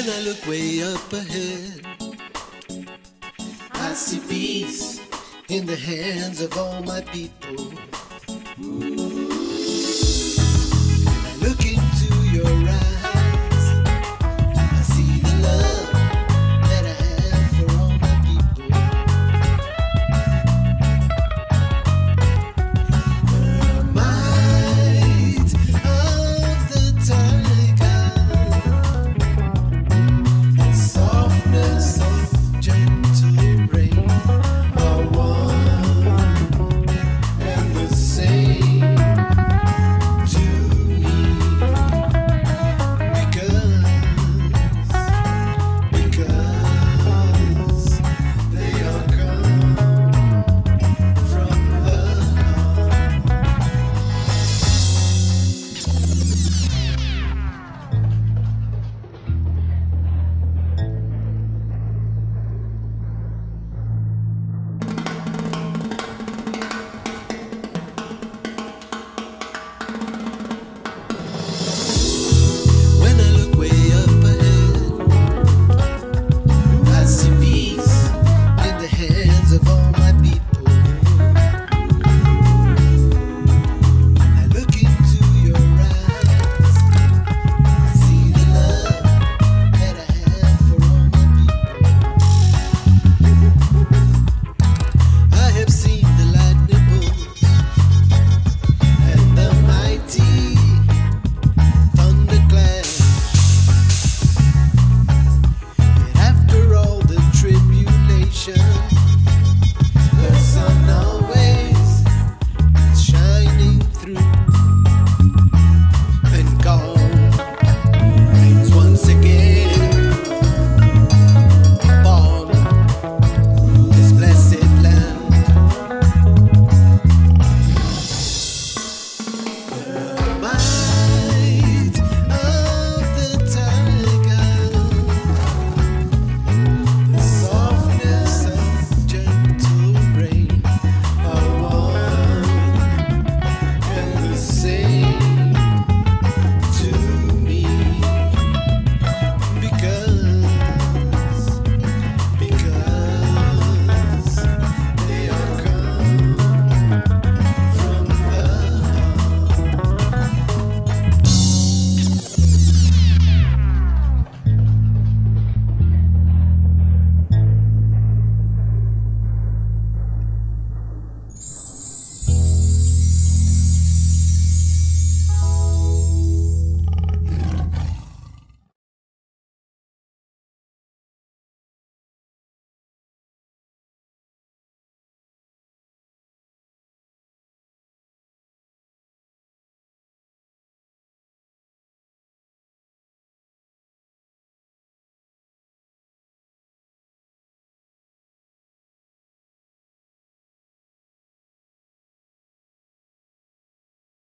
When I look way up ahead, I see peace in the hands of all my people.